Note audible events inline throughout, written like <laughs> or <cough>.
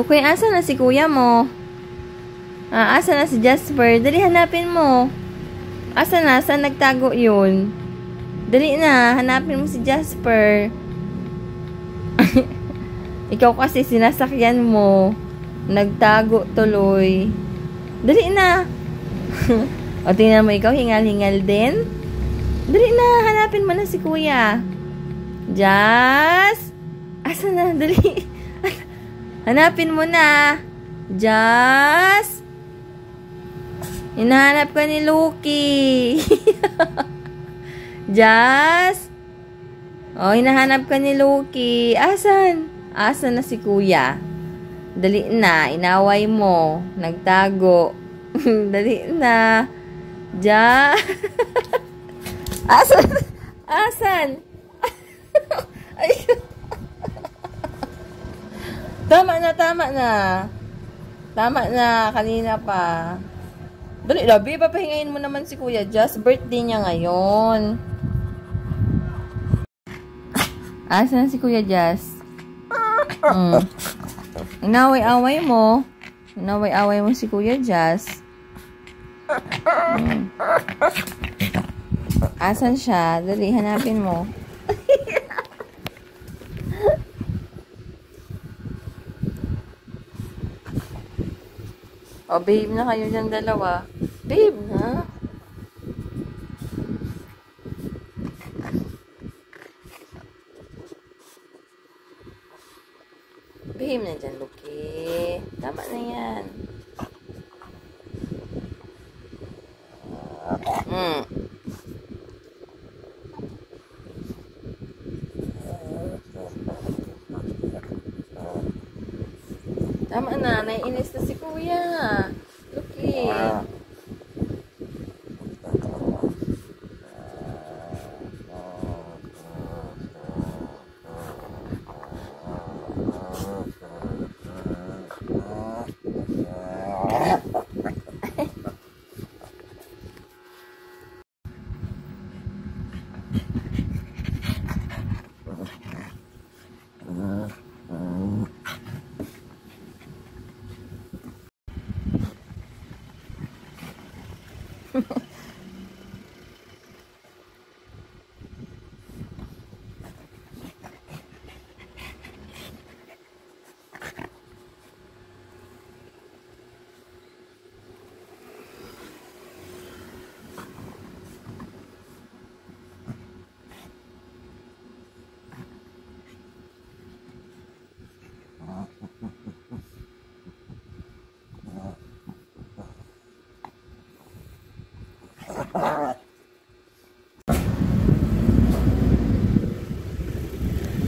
Kuya, asa na si kuya mo? Ah, asa na si Jasper? Dali, hanapin mo. Asa na? Saan nagtago yun? Dali na, hanapin mo si Jasper. <laughs> Ikaw kasi sinasakyan mo. Nagtago tuloy. Dali na. <laughs> o, tingnan mo ikaw, hingal-hingal din. Dali na, hanapin mo na si kuya. Jas! Asa na? Dali. <laughs> Hanapin mo na. Jas! Hinahanap ka ni Lucky. <laughs> Jas! Oh, hinahanap ka ni Lucky. Asan? Asan na si kuya? Dali na, inaway mo. Nagtago. <laughs> Dali na. Ja. <laughs> Asan? Asan? Ay. Tama na, tama na. Tama na, kanina pa. Dali, Labi, papahingayin mo naman si Kuya Just birthday niya ngayon. Asan si Kuya Just? Mm. Inaway-away mo. Inaway-away mo si Kuya Jazz. Mm. Asan siya? Dali, hanapin mo. Oh, babe na kayo dyan dalawa. Babe, ha? Behave na dyan, Luki. Tama na yan. Hmm. Tama na. Naiinis na si kuya. don't <laughs> know.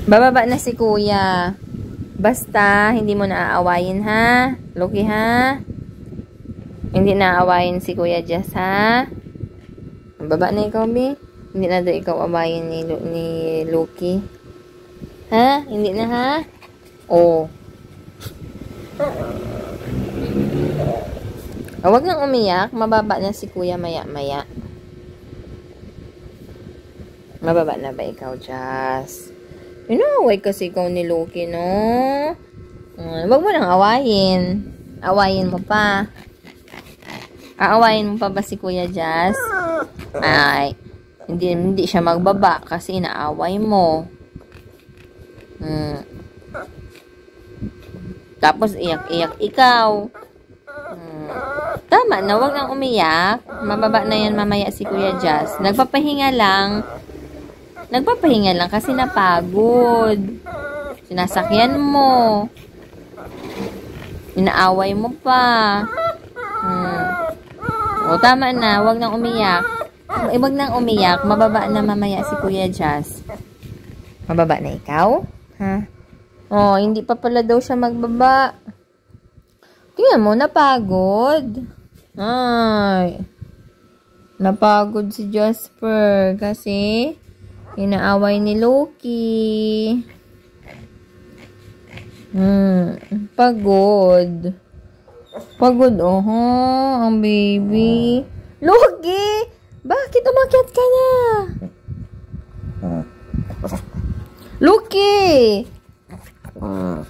Bababa na si kuya. Basta, hindi mo naaawayin ha. Loki ha. Hindi naaawayin si kuya Jess ha. Baba na ikaw, Bi. Hindi na daw ikaw awayin ni, ni Loki. Ha? Hindi na ha? Oo. Oh. Huwag nang umiyak. Mababa na si kuya maya-maya. Mababa na ba ikaw, Jess? Inaaway kasi ikaw ni Loki, no? Uh, wag mo nang awayin. Awayin mo pa. Aawayin mo pa ba si Kuya Jazz? Ay, hindi, hindi siya magbaba kasi inaaway mo. Hmm. Tapos iyak-iyak ikaw. Tama na, wag nang umiyak. Mababa na yan mamaya si Kuya Jazz. Nagpapahinga lang. Nagpapahinga lang kasi napagod. Sinasakyan mo. Inaaway mo pa. Hmm. O, tama na. Huwag nang umiyak. Huwag nang umiyak. Mababa na mamaya si Kuya Jazz. Mababa na ikaw? Ha? Oh, hindi pa pala daw siya magbaba. Tingnan mo, napagod. Ay. Napagod si Jasper kasi Inaaway ni Loki. Hmm, pagod. Pagod, oh, huh? ang baby. Loki! Bakit umakyat ka na? Loki! Ah,